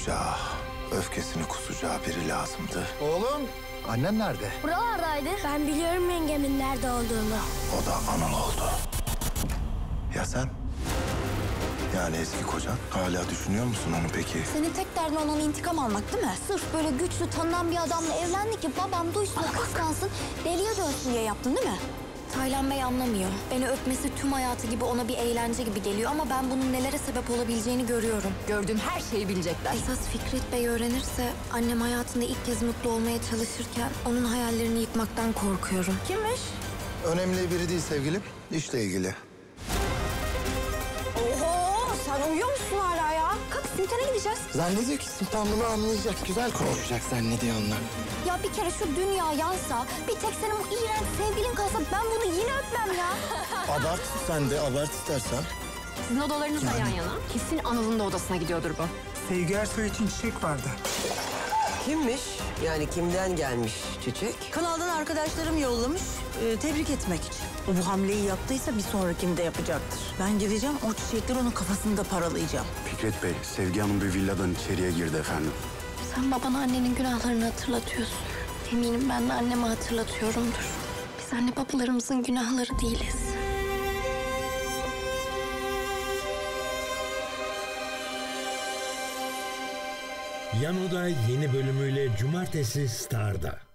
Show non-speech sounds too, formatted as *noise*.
duracağı, öfkesini kusacağı biri lazımdı. Oğlum, annen nerede? Buralardaydı. Ben biliyorum yengemin nerede olduğunu. O da Anıl oldu. Ya sen? Yani eski kocan. Hala düşünüyor musun onu peki? Senin tek derdin ondan intikam almak değil mi? Sırf böyle güçlü tanınan bir adamla evlendi ki babam duysun, kıskansın, deliye dönsün diye yaptın değil mi? Taylan Bey anlamıyor. Beni öpmesi tüm hayatı gibi ona bir eğlence gibi geliyor ama ben bunun nelere sebep olabileceğini görüyorum. Gördüğün her şeyi bilecekler. Esas Fikret Bey öğrenirse annem hayatında ilk kez mutlu olmaya çalışırken onun hayallerini yıkmaktan korkuyorum. Kimmiş? Önemli biri değil sevgilim. İşle ilgili. Simtene gideceğiz. Zannediyor ki Sultan bunu anlayacak. Güzel konuşacak zannediyor onlar. Ya bir kere şu dünya yansa, bir tek senin bu iğrenç sevgilin kalsa ben bunu yine öpmem ya. *laughs* Abart sen de abart istersen. Sizin odalarınız da yan yana. Kesin Anıl'ın da odasına gidiyordur bu. Sevgi Ersoy için çiçek vardı. Kimmiş? Yani kimden gelmiş çiçek? Kanaldan arkadaşlarım yollamış e, tebrik etmek için. O bu hamleyi yaptıysa bir sonrakini de yapacaktır. Ben gideceğim o çiçekleri onun kafasında paralayacağım. Fikret Bey, Sevgi Hanım bir villadan içeriye girdi efendim. Sen babana annenin günahlarını hatırlatıyorsun. Eminim ben de anneme hatırlatıyorumdur. Biz anne babalarımızın günahları değiliz. Yan Oda yeni bölümüyle Cumartesi Star'da.